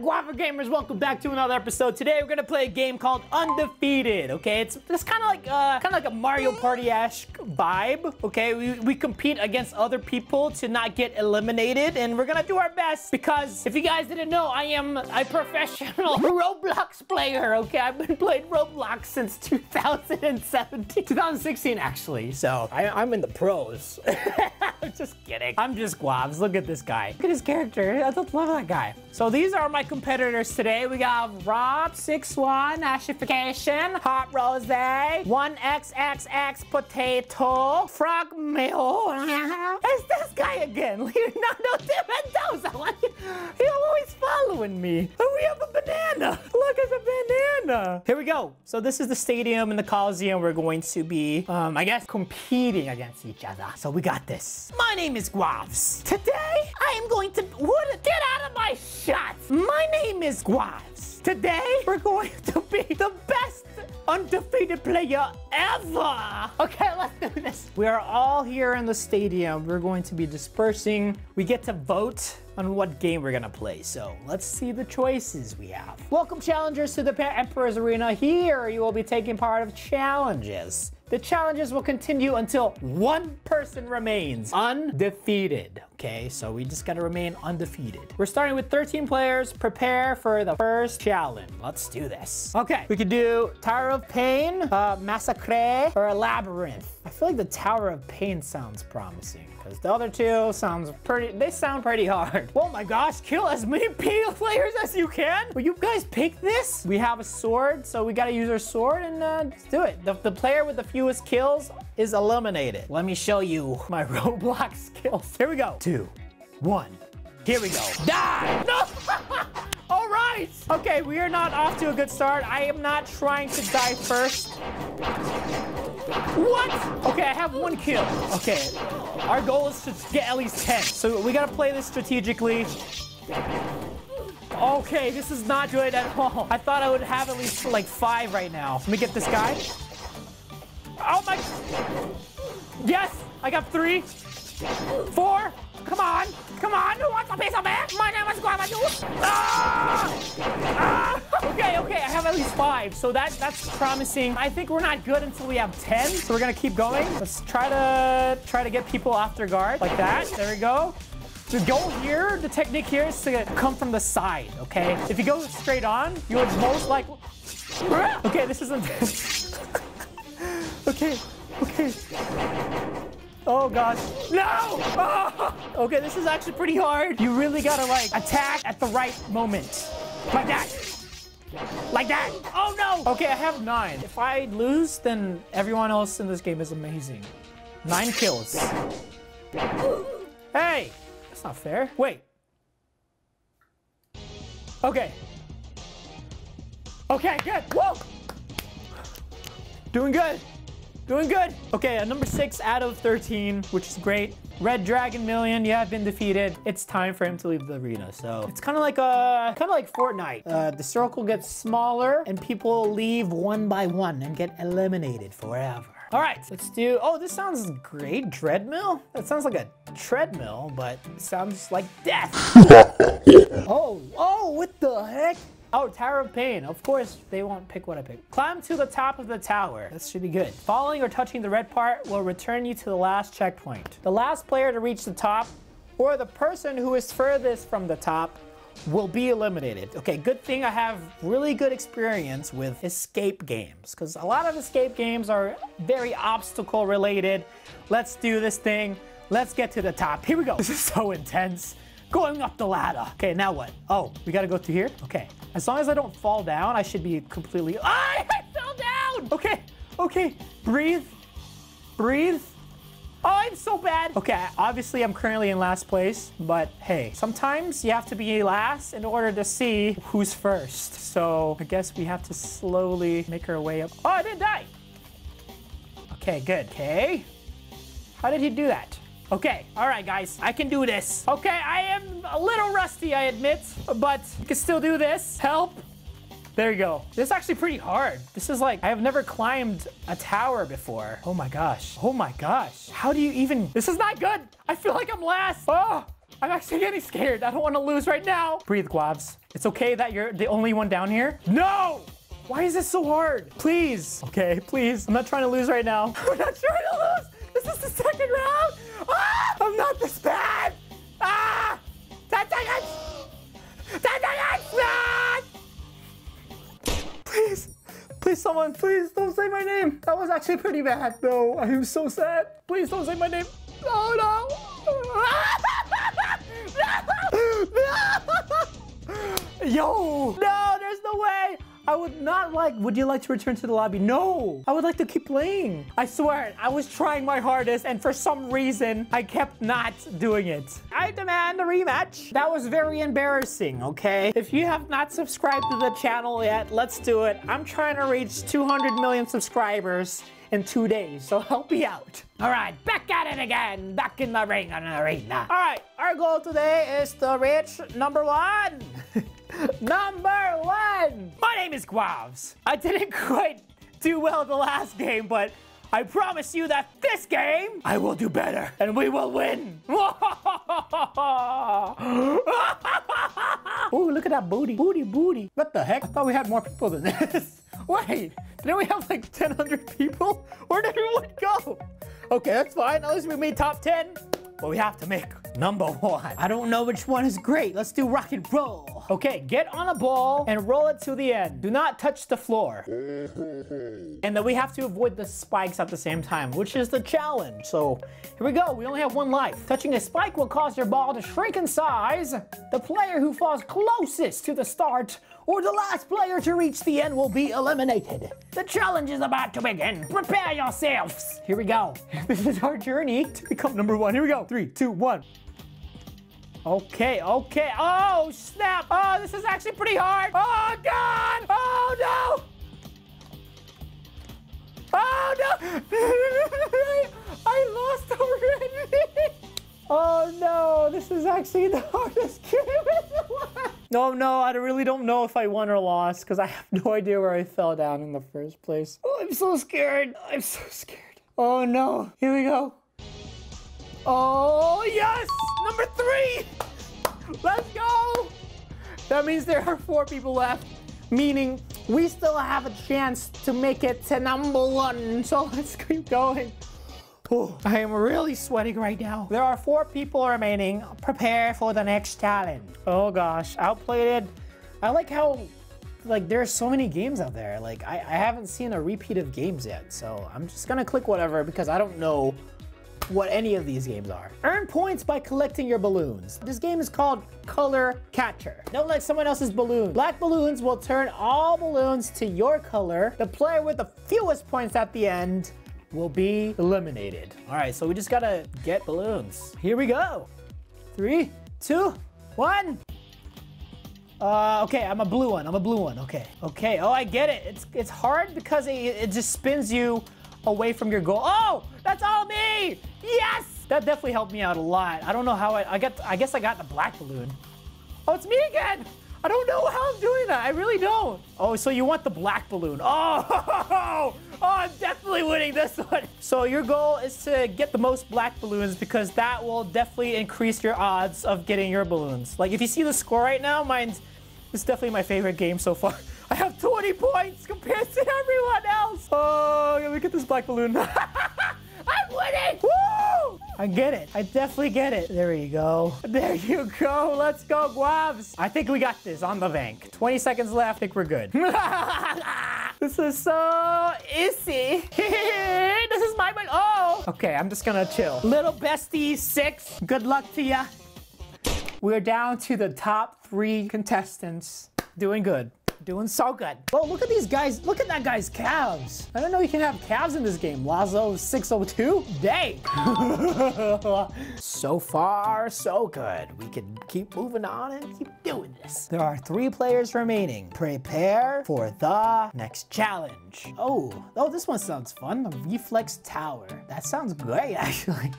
Guava Gamers, welcome back to another episode. Today we're gonna play a game called Undefeated, okay? It's, it's kind of like uh, kind of like a Mario Party-esque vibe, okay? We, we compete against other people to not get eliminated, and we're gonna do our best because if you guys didn't know, I am a professional Roblox player, okay? I've been playing Roblox since 2017, 2016 actually, so I, I'm in the pros. I'm just kidding. I'm just Guavs. Look at this guy. Look at his character. I love that guy. So these are my competitors today. We got Rob, 6-1, Ashification, Hot Rose, 1XXX Potato, Frog Mill. It's this guy again, Leonardo Di Mendoza. He's always following me. Oh, we have a banana. Look, it's a banana. Here we go. So this is the stadium in the Coliseum. We're going to be, um, I guess, competing against each other. So we got this. My name is Guavs. Today, I am going to, what, get out of my shots. My name is Guavs. Today, we're going to be the best undefeated player ever. Okay, let's do this. We are all here in the stadium. We're going to be dispersing. We get to vote on what game we're gonna play. So let's see the choices we have. Welcome challengers to the Emperor's Arena. Here you will be taking part of challenges. The challenges will continue until one person remains undefeated. Okay, so we just gotta remain undefeated. We're starting with 13 players. Prepare for the first challenge. Let's do this. Okay, we could do Tower of Pain, uh, Massacre, or a Labyrinth. I feel like the Tower of Pain sounds promising because the other two sounds pretty, they sound pretty hard. Oh my gosh, kill as many players as you can. Will you guys pick this? We have a sword, so we gotta use our sword and uh, do it. The, the player with the fewest kills is eliminated. Let me show you my Roblox skills. Here we go. Two, one, here we go. Die! No! All right. Okay, we are not off to a good start. I am not trying to die first. What? Okay, I have one kill. Okay, our goal is to get at least 10. So we gotta play this strategically. Okay, this is not good at all. I thought I would have at least like five right now. Let me get this guy. Oh my. Yes, I got three, four. Come on, come on. Who wants a piece of me? My name is Guava Juice. Ah! Ah! Okay, okay, I have at least five, so that that's promising. I think we're not good until we have 10, so we're gonna keep going. Let's try to try to get people off their guard like that. There we go. The goal here, the technique here is to come from the side, okay? If you go straight on, you would most likely... Okay, this isn't... okay, okay. Oh gosh. No! Oh! Okay, this is actually pretty hard. You really gotta like attack at the right moment. Like that. Like that. Oh no! Okay, I have nine. If I lose, then everyone else in this game is amazing. Nine kills. Hey! That's not fair. Wait. Okay. Okay, good. Whoa! Doing good. Doing good. Okay, a number six out of 13, which is great. Red Dragon Million, you have been defeated. It's time for him to leave the arena. So it's kind of like a kind of like Fortnite. Uh, the circle gets smaller and people leave one by one and get eliminated forever. All right, let's do, oh, this sounds great. Treadmill? That sounds like a treadmill, but sounds like death. oh, oh, what the heck? Oh, Tower of Pain. Of course, they won't pick what I pick. Climb to the top of the tower. This should be good. Falling or touching the red part will return you to the last checkpoint. The last player to reach the top, or the person who is furthest from the top, will be eliminated. Okay, good thing I have really good experience with escape games because a lot of escape games are very obstacle related. Let's do this thing. Let's get to the top. Here we go. This is so intense going up the ladder. Okay, now what? Oh, we gotta go through here? Okay. As long as I don't fall down, I should be completely... Ah, I fell down! Okay, okay. Breathe. Breathe. Oh, I'm so bad. Okay, obviously I'm currently in last place, but hey, sometimes you have to be last in order to see who's first. So I guess we have to slowly make our way up. Oh, I didn't die. Okay, good. Okay. How did he do that? Okay, all right, guys, I can do this. Okay, I am a little rusty, I admit, but I can still do this. Help. There you go. This is actually pretty hard. This is like, I have never climbed a tower before. Oh my gosh. Oh my gosh. How do you even, this is not good. I feel like I'm last. Oh, I'm actually getting scared. I don't want to lose right now. Breathe, Guavs. It's okay that you're the only one down here. No! Why is this so hard? Please. Okay, please. I'm not trying to lose right now. I'm not trying to lose. This is the second round. Ah! I'm not this bad. Ah! 10 seconds. 10 seconds. Ah! Please. Please, someone, please don't say my name. That was actually pretty bad. No, I am so sad. Please don't say my name. No, no. Yo! No, there's no way! I would not like, would you like to return to the lobby? No! I would like to keep playing. I swear, I was trying my hardest and for some reason, I kept not doing it. I demand a rematch. That was very embarrassing, okay? If you have not subscribed to the channel yet, let's do it. I'm trying to reach 200 million subscribers in two days, so help me out. All right, back at it again, back in the ring the arena. All right, our goal today is to reach number one. number is Guavs. I didn't quite do well the last game, but I promise you that this game, I will do better and we will win. Ooh, look at that booty. Booty, booty. What the heck? I thought we had more people than this. Wait, didn't we have like 1,000 people? Where did everyone go? Okay, that's fine. At least we made top 10. But we have to make number one. I don't know which one is great. Let's do rock and roll. Okay, get on a ball and roll it to the end. Do not touch the floor. and then we have to avoid the spikes at the same time, which is the challenge. So here we go. We only have one life. Touching a spike will cause your ball to shrink in size. The player who falls closest to the start or the last player to reach the end will be eliminated. The challenge is about to begin. Prepare yourselves. Here we go. This is our journey to become number one. Here we go. Three, two, one. Okay, okay. Oh, snap. Oh, this is actually pretty hard. Oh, God. Oh, no. Oh, no. I lost already. Oh, no. This is actually the hardest game in the world. No, no, I really don't know if I won or lost because I have no idea where I fell down in the first place. Oh, I'm so scared. I'm so scared. Oh, no. Here we go. Oh, yes! Number three! Let's go! That means there are four people left, meaning we still have a chance to make it to number one. So let's keep going. Oh, I am really sweating right now. There are four people remaining. Prepare for the next challenge. Oh gosh, outplayed. It. I like how like there's so many games out there. Like I, I haven't seen a repeat of games yet. So I'm just gonna click whatever because I don't know what any of these games are. Earn points by collecting your balloons. This game is called Color Catcher. Don't let someone else's balloon. Black balloons will turn all balloons to your color. The player with the fewest points at the end will be eliminated. All right, so we just gotta get balloons. Here we go. Three, two, one. Uh, okay, I'm a blue one. I'm a blue one. Okay. Okay. Oh, I get it. It's it's hard because it, it just spins you away from your goal. Oh, that's all me. Yes. That definitely helped me out a lot. I don't know how I, I got, I guess I got the black balloon. Oh, it's me again. I don't know how I'm doing that. I really don't. Oh, so you want the black balloon. Oh, oh, I'm definitely winning this one. So your goal is to get the most black balloons because that will definitely increase your odds of getting your balloons. Like if you see the score right now, mine's, it's definitely my favorite game so far. I have 20 points compared to everyone else. Oh, let me get this black balloon. I'm winning! Woo! I get it. I definitely get it. There you go. There you go. Let's go, Guavs. I think we got this on the bank. 20 seconds left. I think we're good. this is so easy. this is my win. Oh! Okay, I'm just gonna chill. Little bestie six. Good luck to ya. We're down to the top three contestants. Doing good. Doing so good. Well, look at these guys. Look at that guy's calves. I don't know you can have calves in this game. Lazo 602? Dang. so far, so good. We can keep moving on and keep doing this. There are three players remaining. Prepare for the next challenge. Oh, oh, this one sounds fun. The Reflex Tower. That sounds great, actually.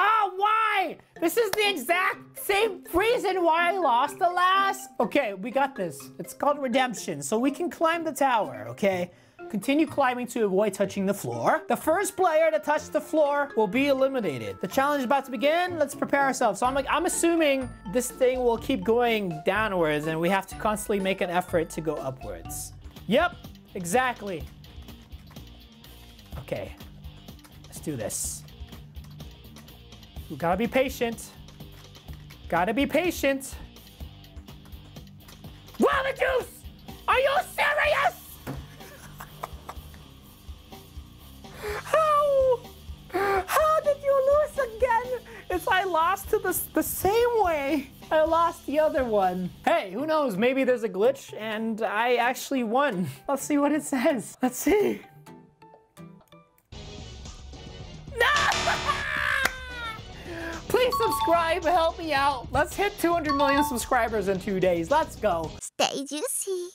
Oh, why? This is the exact same reason why I lost the last. Okay, we got this. It's called redemption, so we can climb the tower, okay? continue climbing to avoid touching the floor. The first player to touch the floor will be eliminated. The challenge is about to begin. Let's prepare ourselves. So I'm like, I'm assuming this thing will keep going downwards and we have to constantly make an effort to go upwards. Yep, exactly. Okay, let's do this. We gotta be patient. Gotta be patient. Lava juice! Are you serious? How? How did you lose again? It's I lost to the, the same way I lost the other one. Hey, who knows? Maybe there's a glitch and I actually won. Let's see what it says. Let's see. Please subscribe, help me out. Let's hit 200 million subscribers in two days. Let's go. Stay juicy.